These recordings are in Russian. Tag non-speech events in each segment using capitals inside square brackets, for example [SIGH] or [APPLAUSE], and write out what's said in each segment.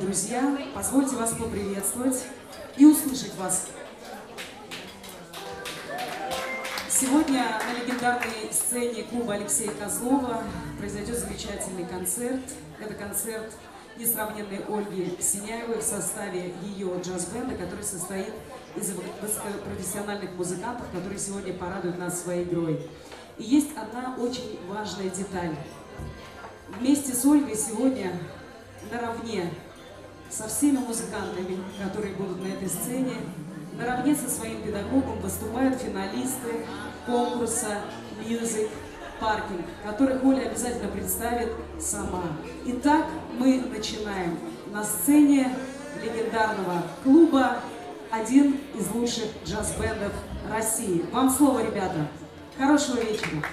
Друзья, позвольте вас поприветствовать и услышать вас. Сегодня на легендарной сцене клуба Алексея Козлова произойдет замечательный концерт. Это концерт несравненной Ольги Синяевой в составе ее джаз-бенда, который состоит из высокопрофессиональных музыкантов, которые сегодня порадуют нас своей игрой. И есть одна очень важная деталь. Вместе с Ольгой сегодня наравне со всеми музыкантами, которые будут на этой сцене, наравне со своим педагогом выступают финалисты конкурса Music Parking, которых Оля обязательно представит сама. Итак, мы начинаем на сцене легендарного клуба один из лучших джаз-бендов России. Вам слово, ребята. Хорошего вечера.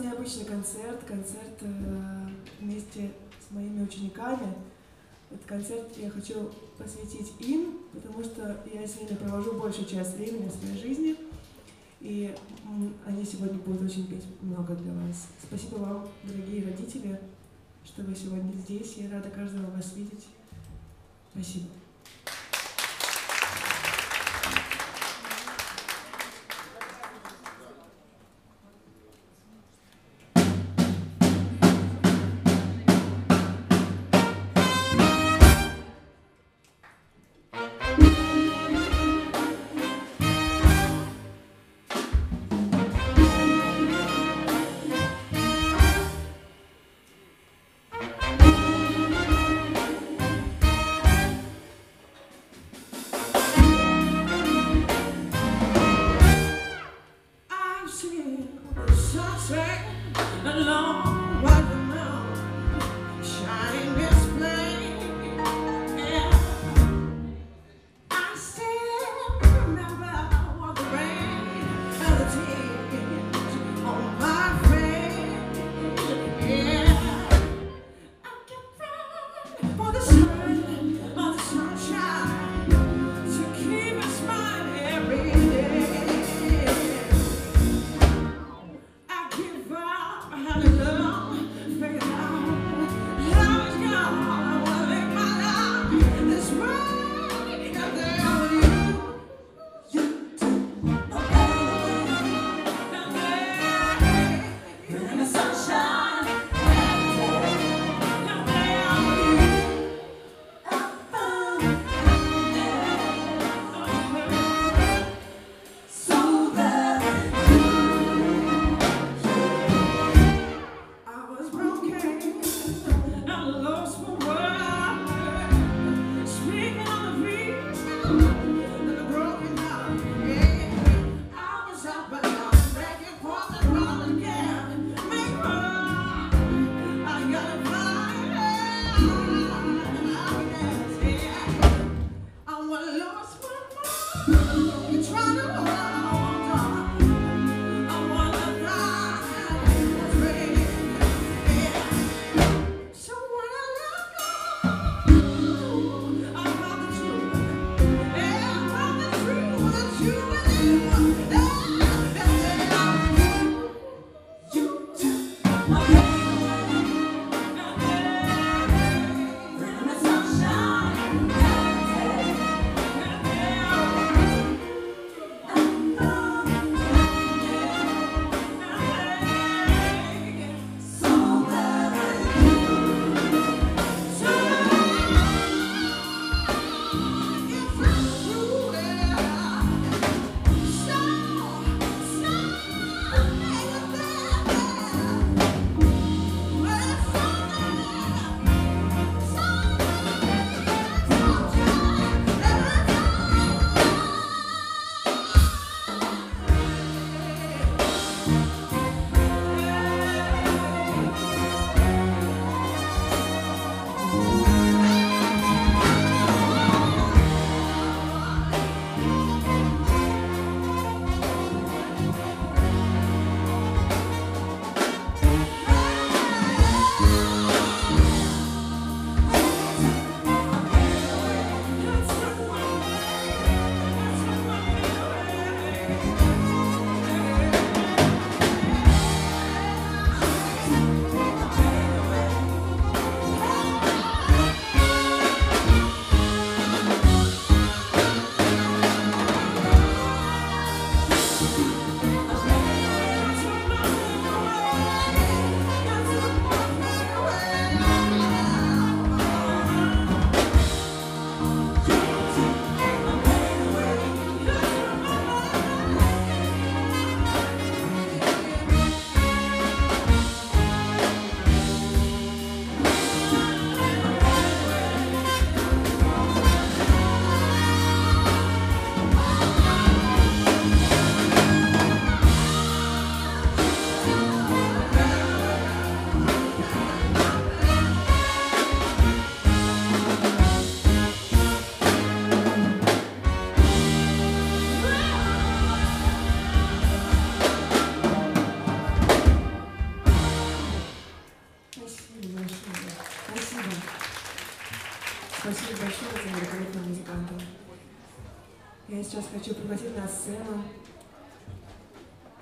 Необычный концерт, концерт э, вместе с моими учениками. Этот концерт я хочу посвятить им, потому что я с ними провожу большую часть времени в своей жизни. И они сегодня будут очень петь много для вас. Спасибо вам, дорогие родители, что вы сегодня здесь. Я рада каждого вас видеть. Спасибо.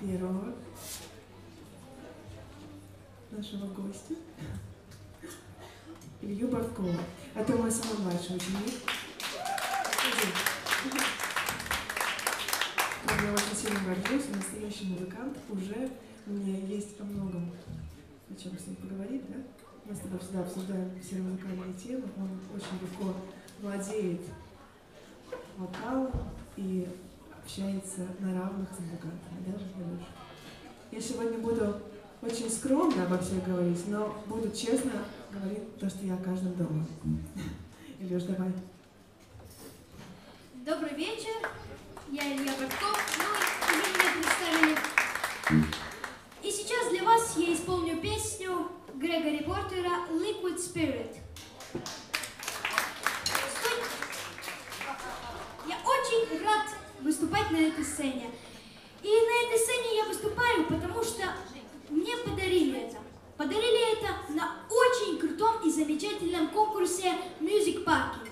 Первого нашего гостя, Илью Барткова. Это мой самый младший ученик. Я очень сильно горжусь, настоящий музыкант. Уже у меня есть о многом о чем с ним поговорить, да? Мы с тобой всегда обсуждаем все музыкальные темы. Он очень легко владеет вокалом, и общается на равных с музыкантами, да, Валюш? Я сегодня буду очень скромно обо всем говорить, но буду честно говорить то, что я о каждом думаю. [LAUGHS] Илюш, давай. Добрый вечер. Я Илья Бортков. Ну, вы меня представили. И сейчас для вас я исполню песню Грегори Портера «Liquid Spirit». Я очень рад сцене. И на этой сцене я выступаю, потому что мне подарили это. Подарили это на очень крутом и замечательном конкурсе Music Parking.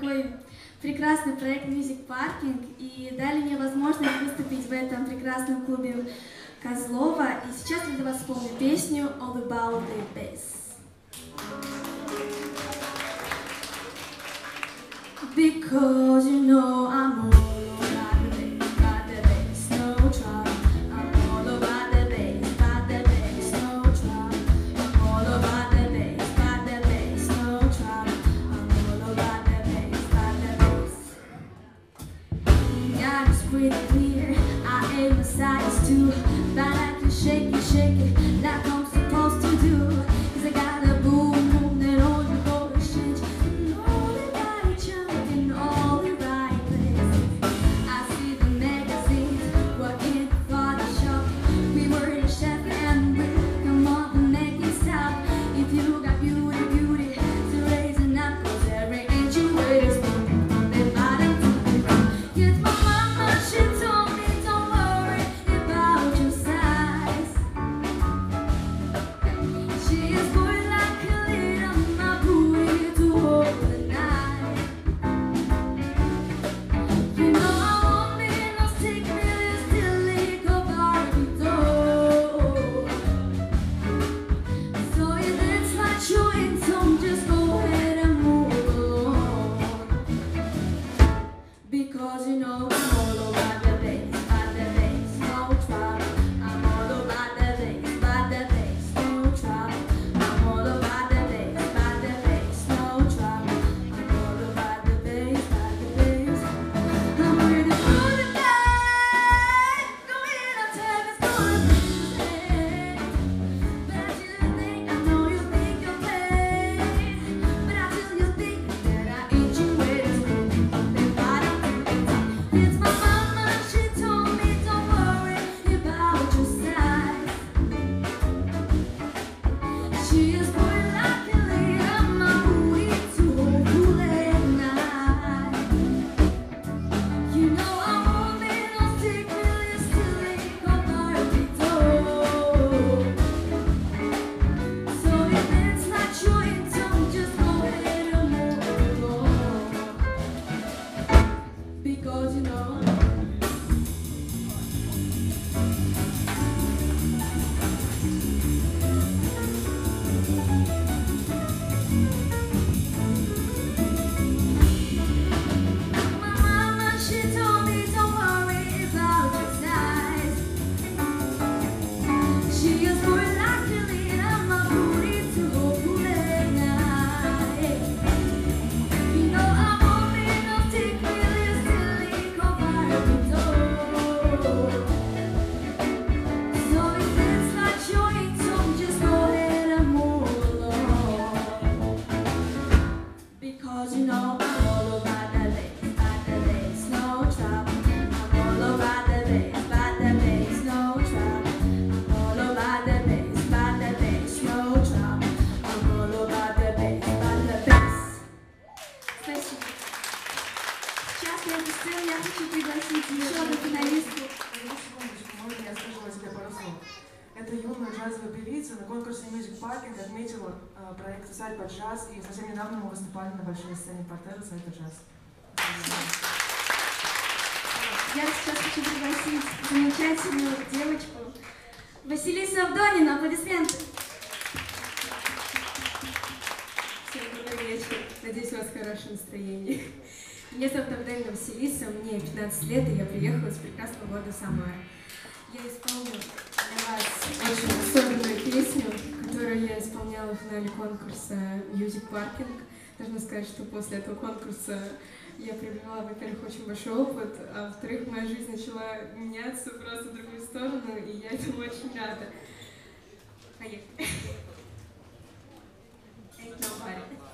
такой прекрасный проект Music Parking и дали мне возможность выступить в этом прекрасном клубе Козлова. И сейчас я для вас исполню песню All About the Bass. Because you know I'm old. with fear I emphasize too That I can shake it, shake it. Сайпа Джаз, и совсем недавно мы выступали на большой сцене портера Сайпа Джаз. Я сейчас хочу пригласить замечательную девочку Василису Авдонину. Аплодисменты! Всем добрый вечер. Надеюсь, у вас хорошее настроение. Меня зовут Авдонина Василиса, мне 15 лет, и я приехала из прекрасного города Самары. Я исполню для вас очень высокий я исполняла в финале конкурса э, Music Parking. Нужно сказать, что после этого конкурса я приобрела, во-первых, очень большой опыт, а во-вторых, моя жизнь начала меняться просто в другую сторону, и я этому очень рада. Поехали. [LAUGHS] Ain't nobody.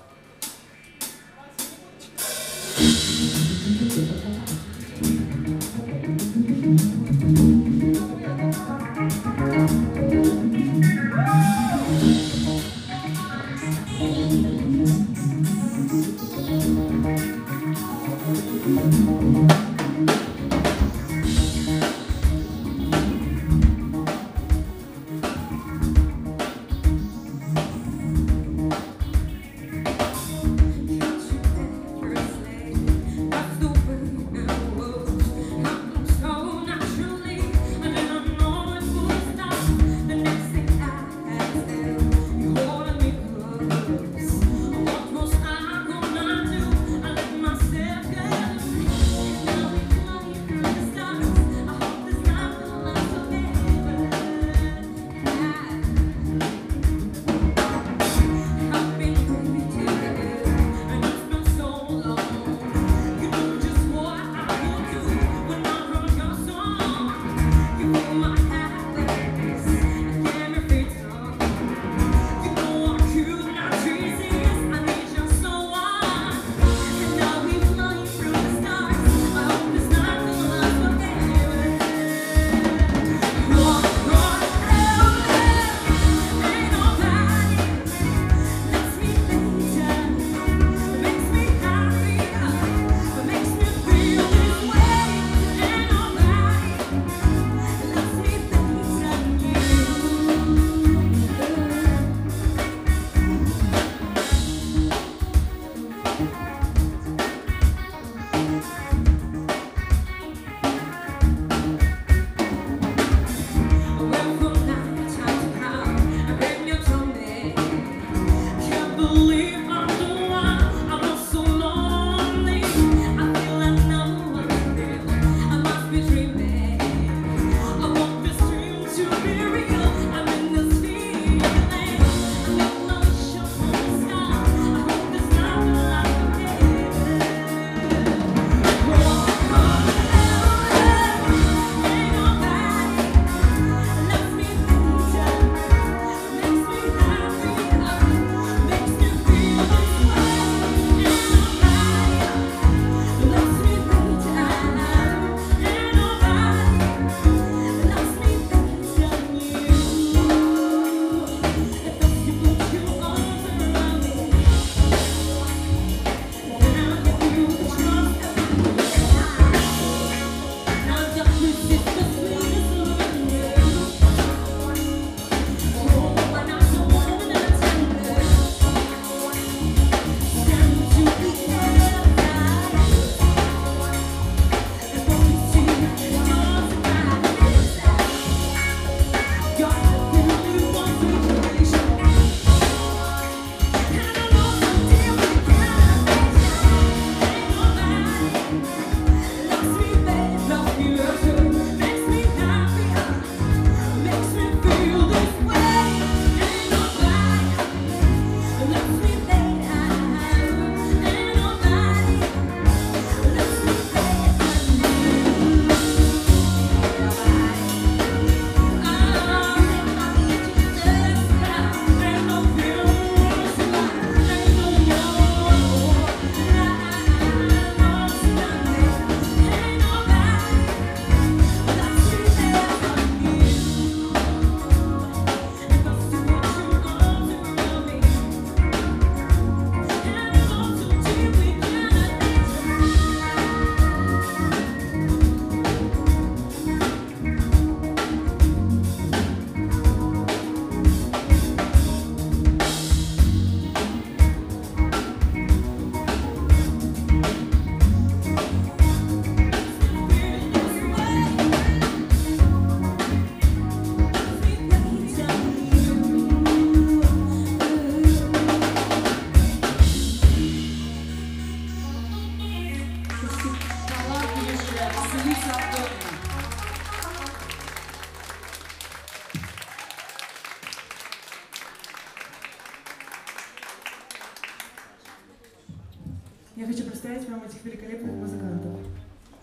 Я хочу представить вам этих великолепных музыкантов.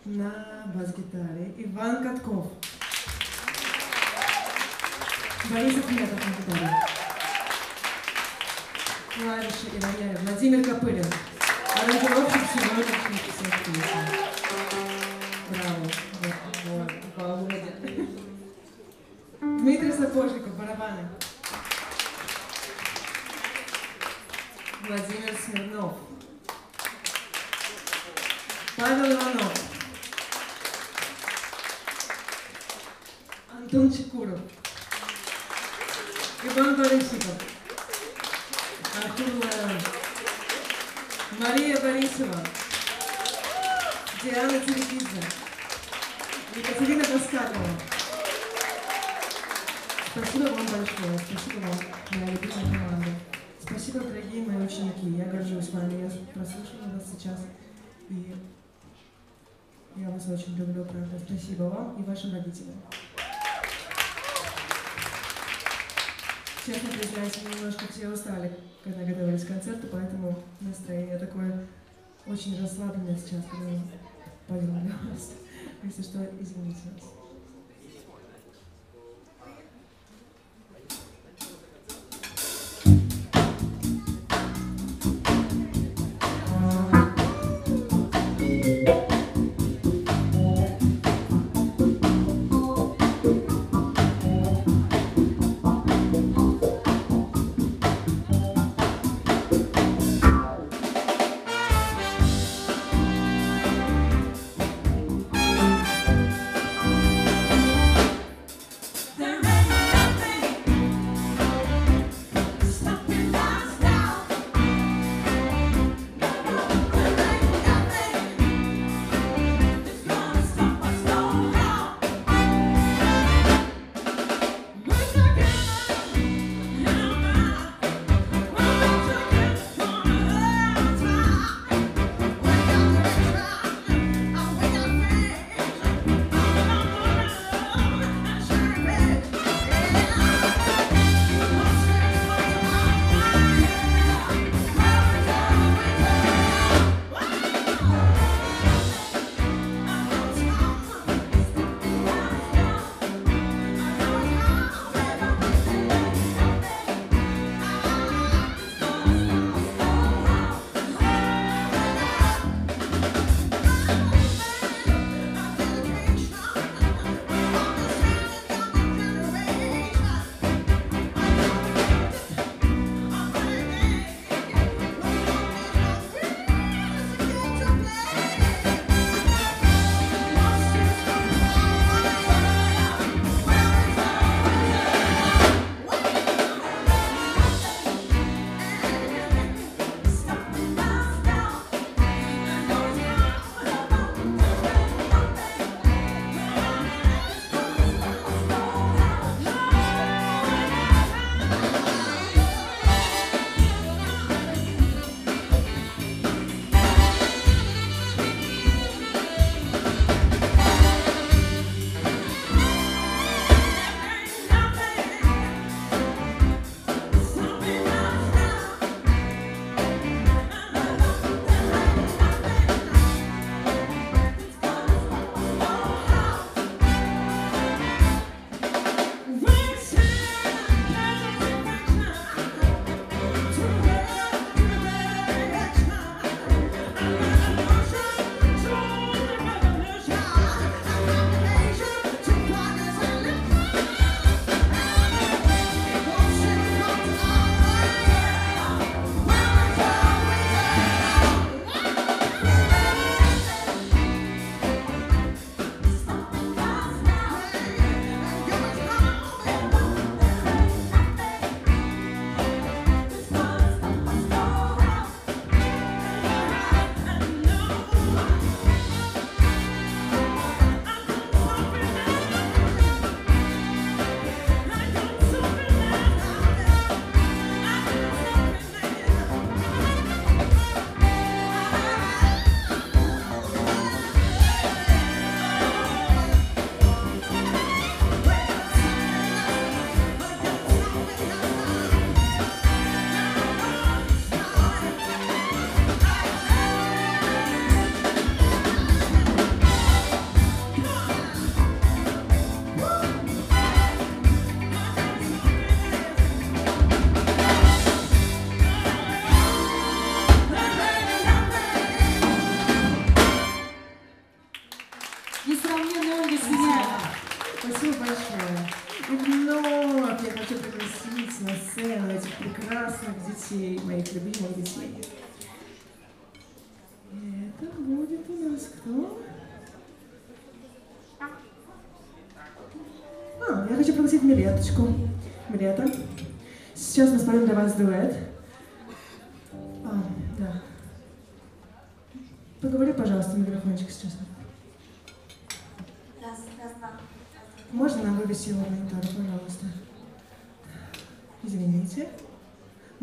На бас-гитаре Иван Катков. Борис Ахметов на гитаре. Клавиши и Владимир Копылин. Аранжировщик сегодняшних всех Дмитрий Сапожников, барабаны. Владимир Смирнов. Павел Иванов. Антон Чекуров. Иван Борисиков. Артур Лайон. Мария Борисова. Диана Телегидзе. Екатерина Паскалова. Спасибо вам большое. Спасибо вам, моя любимая команда. Спасибо, дорогие мои ученики. Я горжусь вами. Я прослушала вас сейчас. И я вас очень люблю, правда. Спасибо вам и вашим родителям. Честно признаюсь, мы немножко все устали, когда готовились к концерту, поэтому настроение такое очень расслабленное сейчас, когда поем для вас. Если что, извините нас.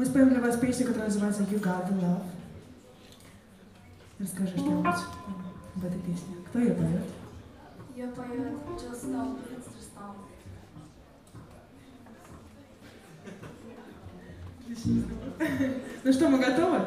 Мы споем для вас песню, которая называется «You Got The Love». Расскажи что-нибудь об этой песне. Кто ее поет? Я пою Jill Stone, Принцер Stone. Ну что, мы готовы?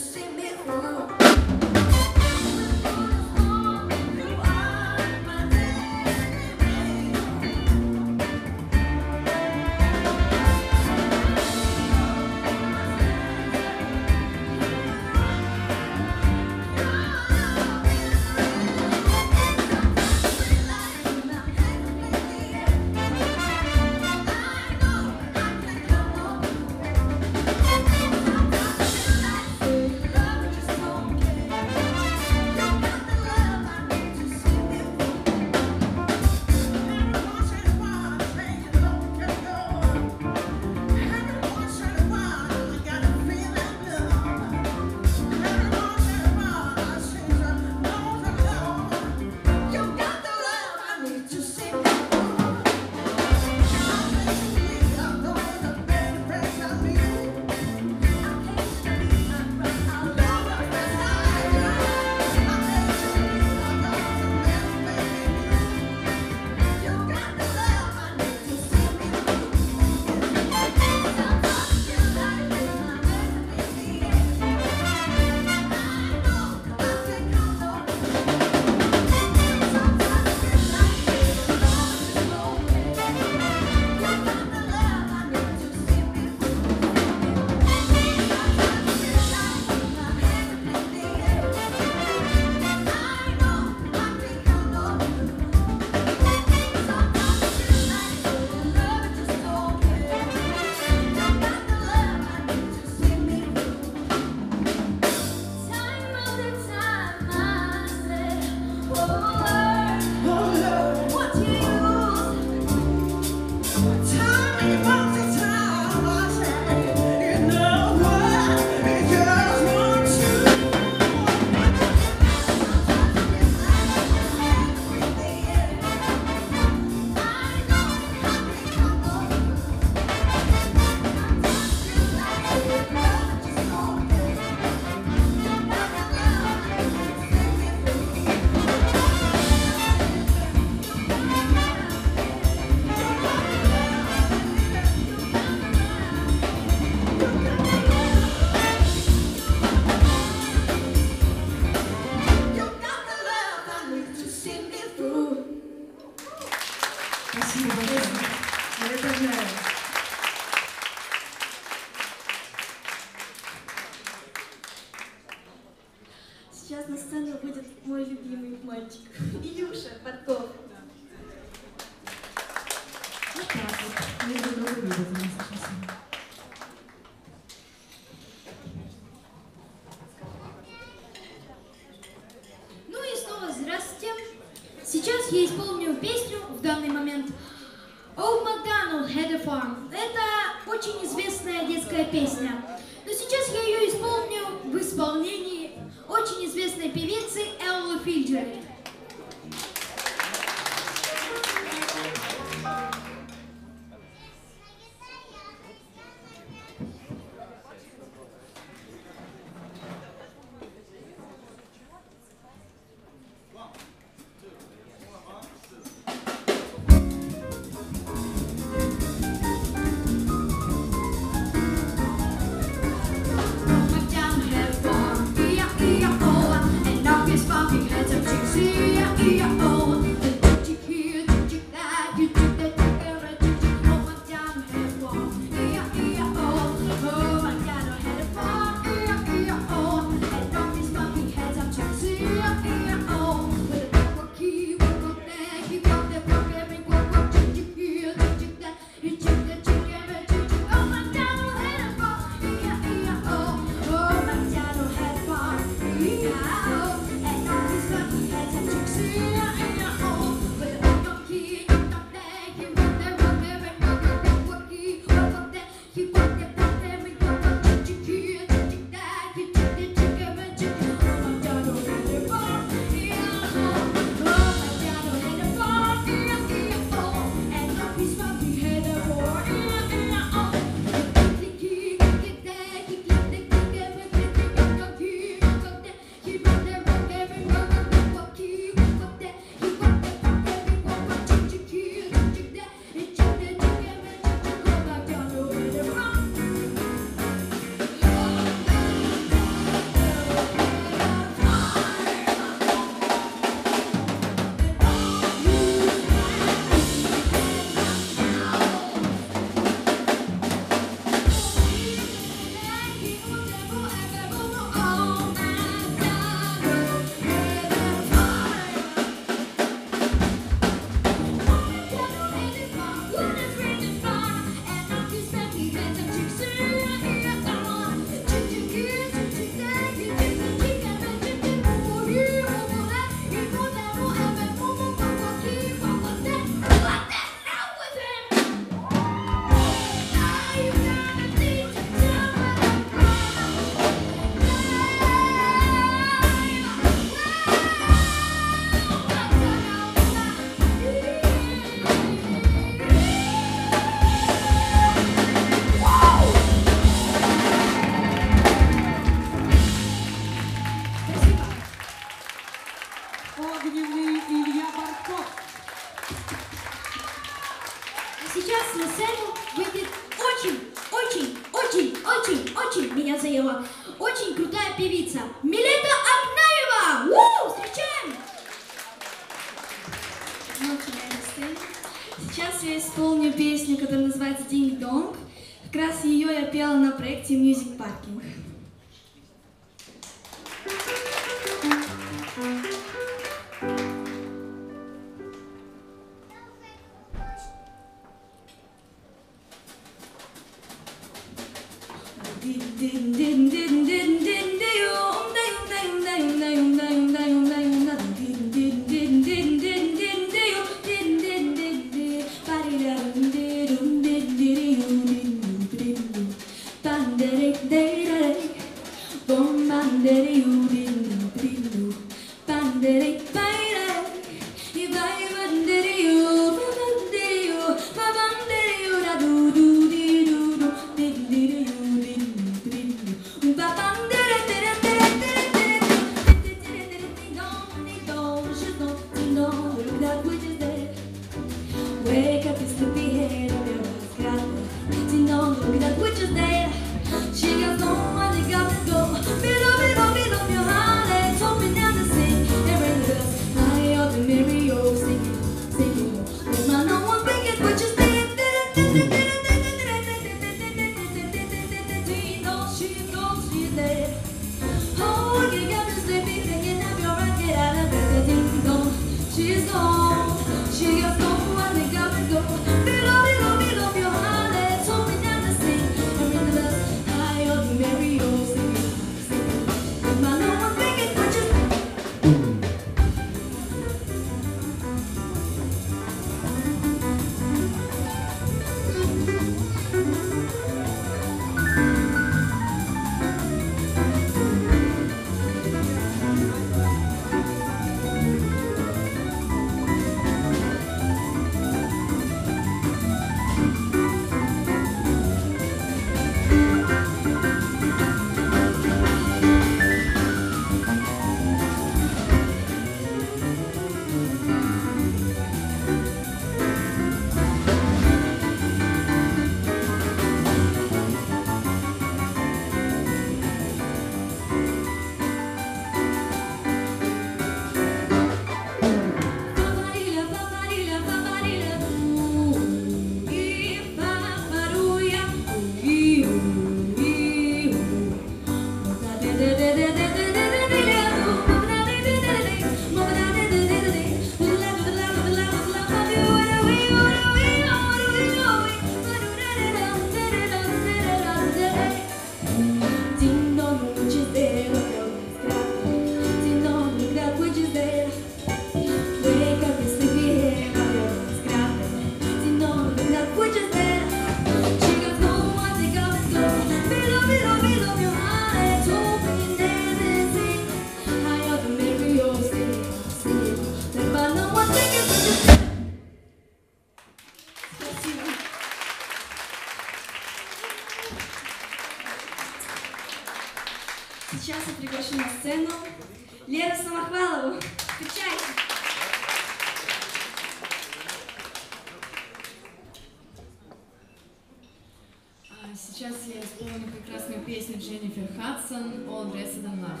Сейчас я исполню прекрасную песню Дженнифер Хадсон «All Dressed in Love».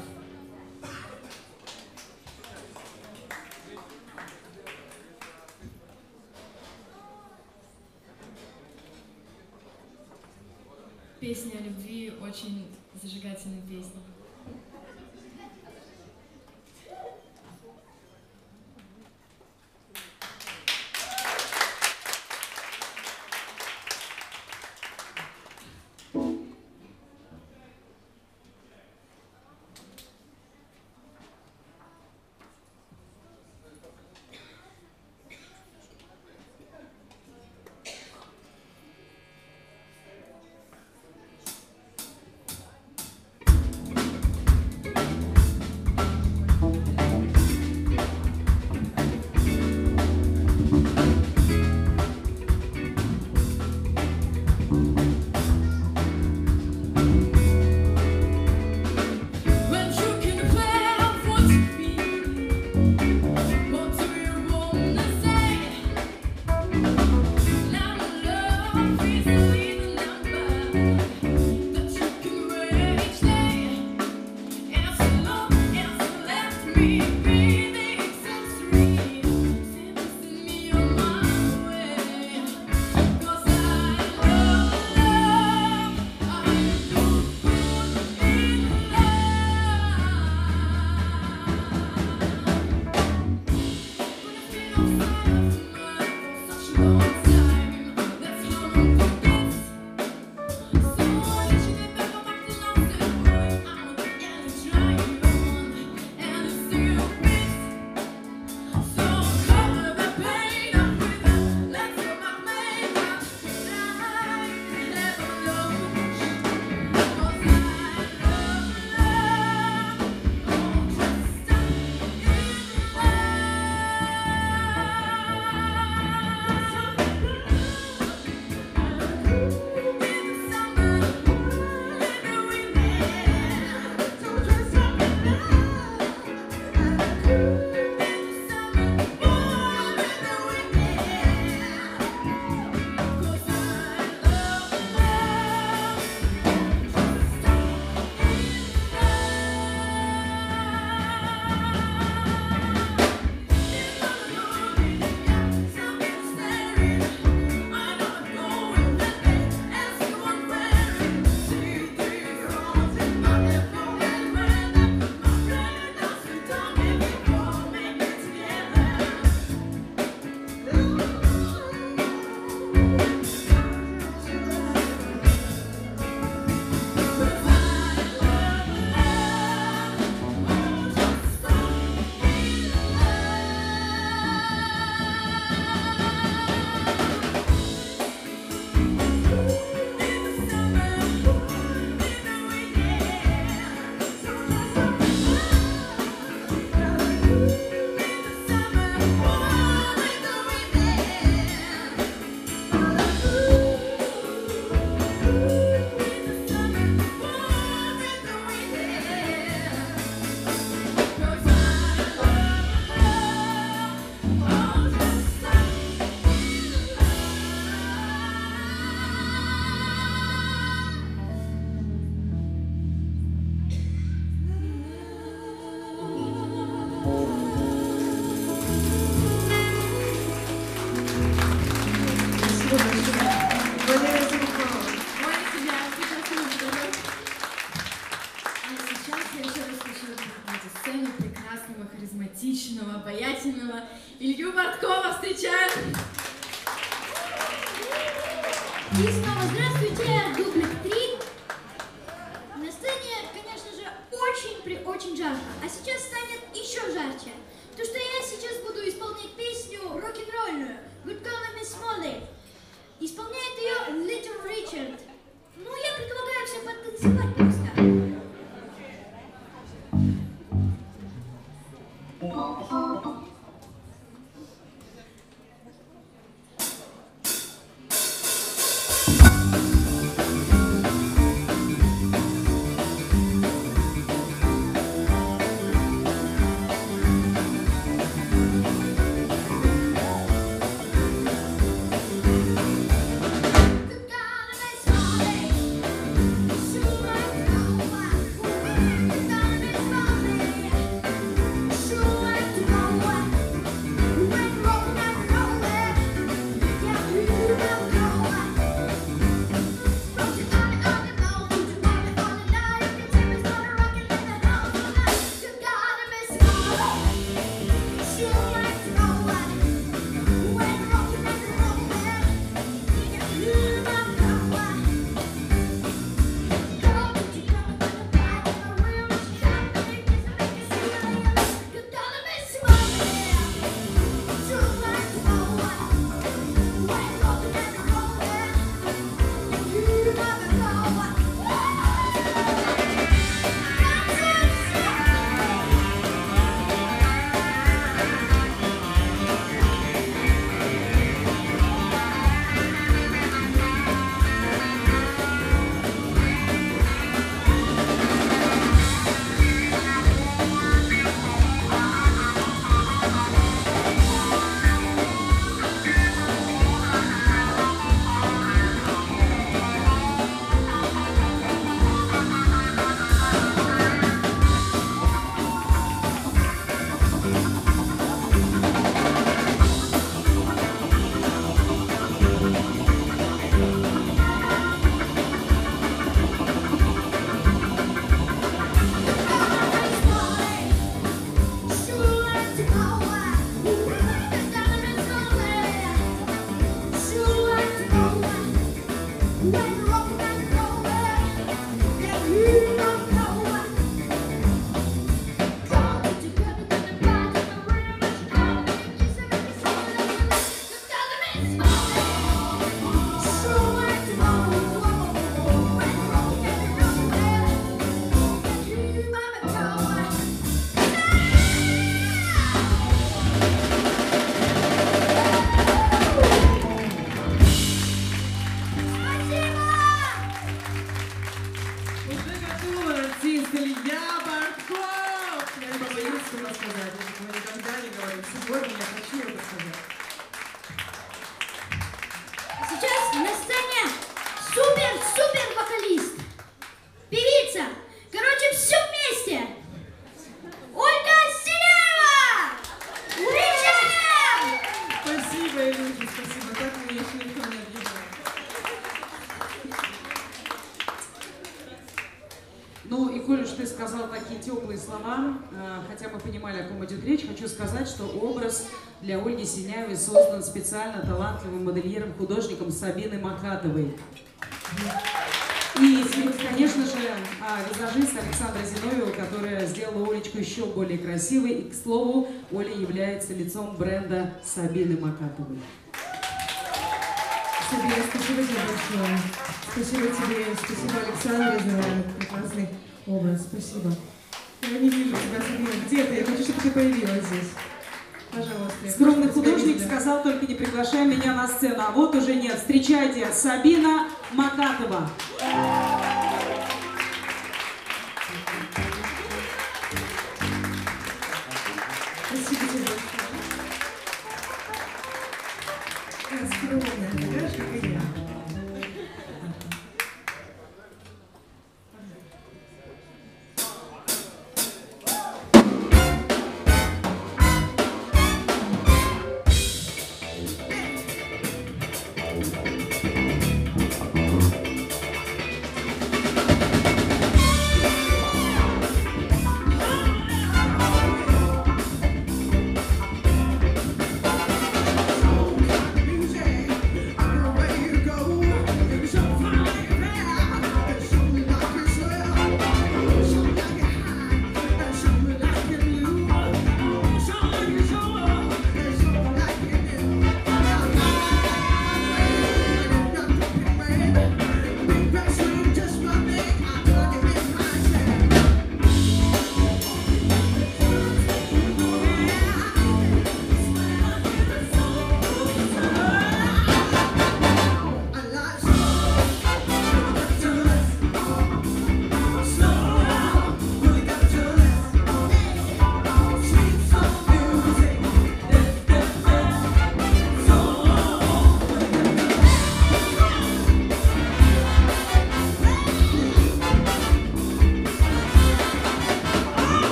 Песня о любви очень зажигательная песня. Специально талантливым модельером, художником Сабиной Макатовой. И, конечно же, а, визажист Александра Зиновьева, которая сделала Олечку еще более красивой. И, к слову, Оля является лицом бренда Сабины Макатовой. Сабина, спасибо тебе большое. Спасибо тебе, спасибо Александре за прекрасный образ. Спасибо. Я не вижу тебя, Сабина. Где ты? Я хочу, чтобы ты появилась здесь. Пожалуйста. Скромный художник сказал, только не приглашай меня на сцену. А вот уже нет. Встречайте, Сабина Макатова. Спасибо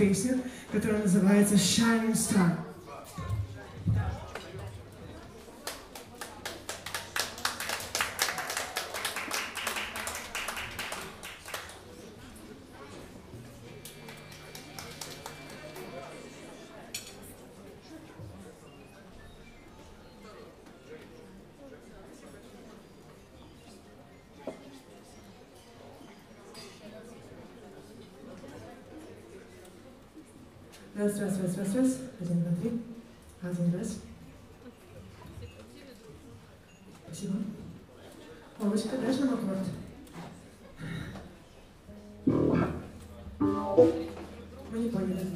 для вас Раз, раз, раз, раз, раз. Один, два, три. Один, раз. Спасибо. Мамочка, дашь нам аккорд? Мы не поняли.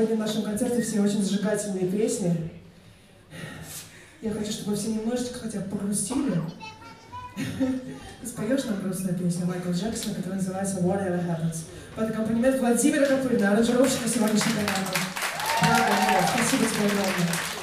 Сегодня в нашем концерте все очень зажигательные песни. Я хочу, чтобы все немножечко хотя бы погрустили. Ты споешь нам грустную песню Майкла Джексона, которая называется Whatever Happens. Под аккомпанемент Владимира Капурина, аранжировщика сегодняшнего канала. Да, спасибо тебе огромное.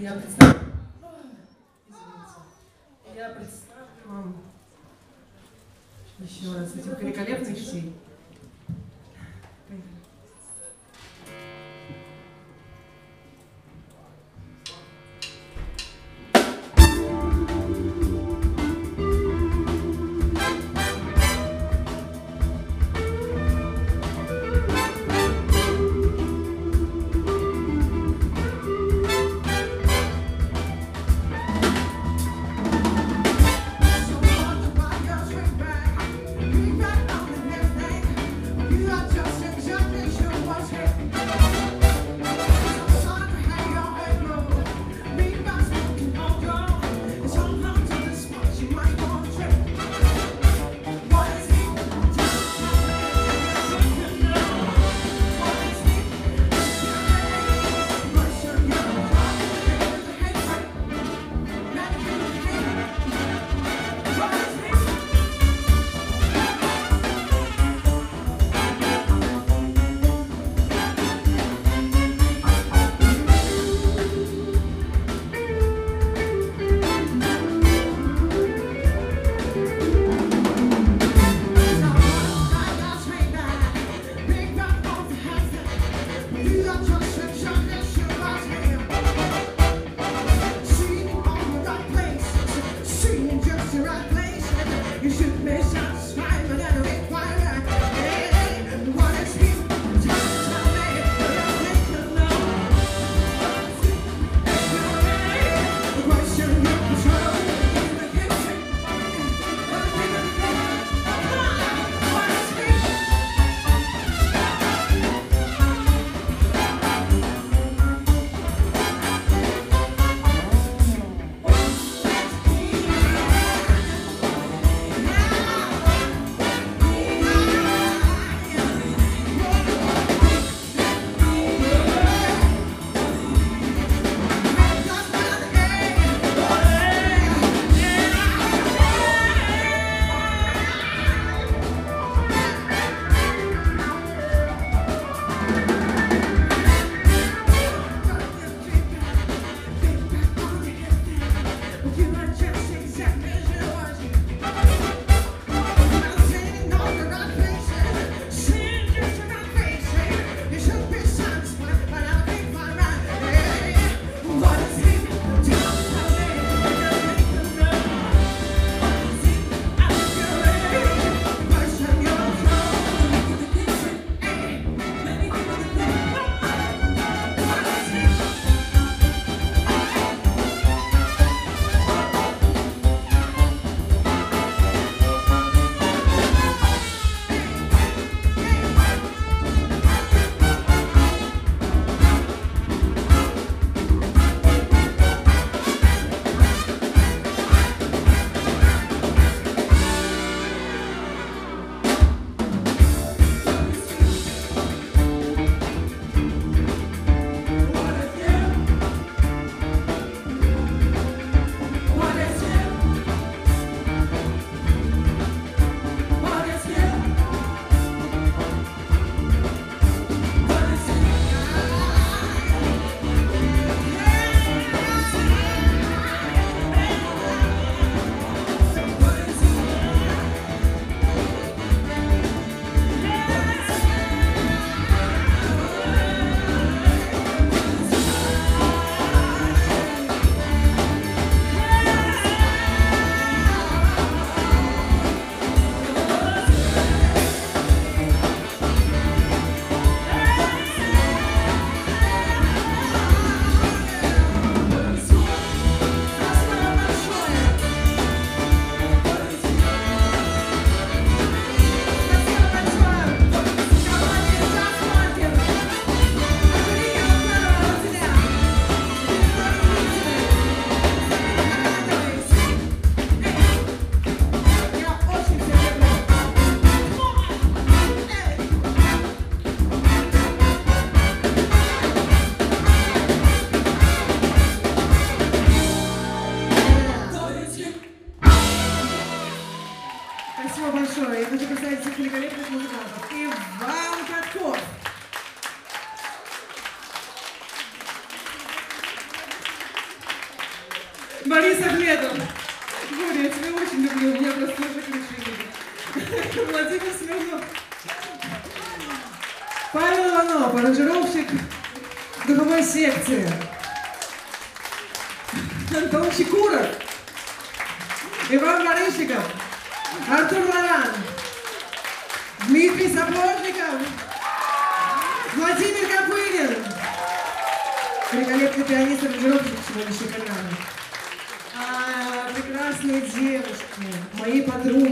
Я представлю, я представлю вам еще раз этих великолепных детей. not just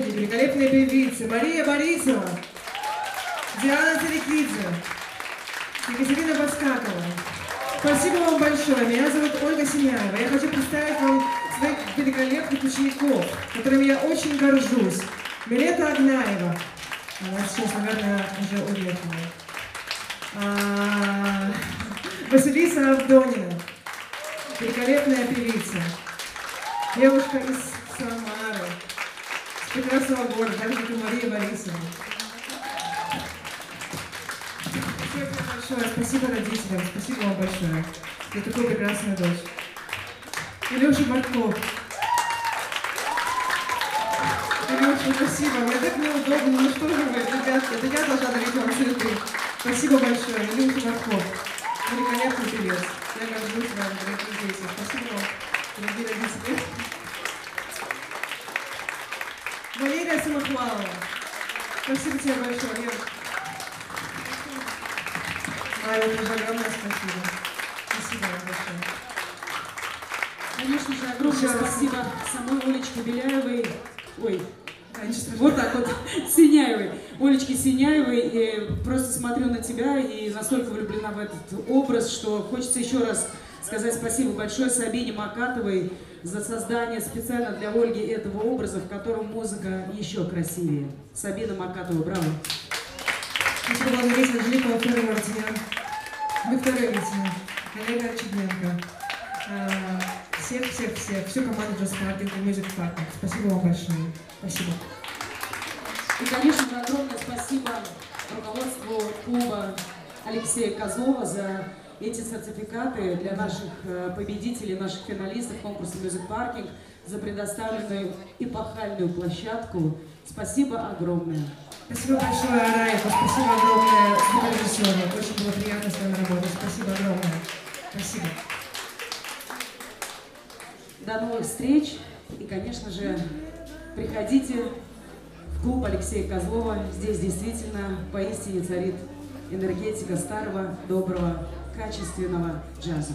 подруги, великолепные певицы, Мария Борисова, Диана Терекидзе, Екатерина Баскакова. Спасибо вам большое. Меня зовут Ольга Синяева. Я хочу представить вам своих великолепных учеников, которыми я очень горжусь. Милета Агнаева. Она сейчас, наверное, уже уехала. А, Василиса Авдонина. Великолепная певица. Девушка из Самары. Прекрасного города, Мария Борисовна. Большое. Спасибо родителям. Спасибо вам большое. За такую прекрасную дочь. Илюша Марков. Илюша, спасибо. Мне так неудобно. Ну что же вы, ребят, это я должна дарить вам цветы. Спасибо большое. Илюша Марков. Великолепный певец. Я горжусь вами, дорогие дети. Спасибо вам, дорогие родители. Валерия Самохвалова. Спасибо тебе большое, Лер. Аня, тоже огромное спасибо. Спасибо вам большое. Конечно же, огромное Еще раз. спасибо самой Олечке Беляевой. Ой, страшного. вот так вот, Синяевой. Олечке Синяевой. И просто смотрю на тебя и настолько влюблена в этот образ, что хочется еще раз сказать спасибо большое Сабине Макатовой за создание специально для Ольги этого образа, в котором музыка еще красивее. Сабина Макатова, браво! Хочу поблагодарить Анжелику Алферу Мартинян, Викторию Витина, Олега Чуденко, всех-всех-всех, всю команду Just Parking и Music Partner. Спасибо вам большое. Спасибо. И, конечно огромное спасибо руководству клуба Алексея Козлова за эти сертификаты для наших э, победителей, наших финалистов конкурса Music Parking, за предоставленную эпохальную площадку. Спасибо огромное. Спасибо большое, Раева. Спасибо огромное звукорежиссеру. Очень было приятно с вами работать. Спасибо огромное. Спасибо. До новых встреч. И, конечно же, приходите в клуб Алексея Козлова. Здесь действительно поистине царит энергетика старого, доброго, качественного джаза.